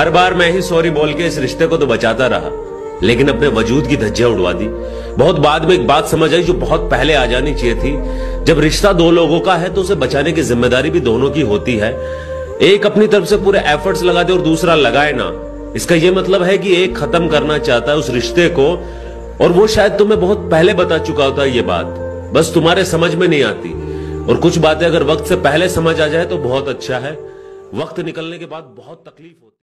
हर बार मैं ही सॉरी बोल के इस रिश्ते को तो बचाता रहा, लेकिन अपने वजूद की धज्जियाँ उड़वा दी। बहुत बाद में एक बात समझ आई जो बहुत पहले आ जानी चाहिए थी। जब रिश्ता दो लोगों का है तो उसे बचाने की ज़िम्मेदारी भी दोनों की होती है। एक अपनी तरफ़ से पूरे एफर्ट्स लगा दे और दूसरा लगाए ना। इसका यह मतलब है कि एक खत्म करना चाहता है उस रिश्ते को, और वो शायद तुम्हें बहुत पहले बता चुका होता है ये बात। बस तुम्हारे समझ में नहीं आती। और कुछ बातें अगर वक्त से पहले समझ आ जाए तो बहुत अच्छा है। वक्त निकलने के बाद बहुत तकलीफ़ होती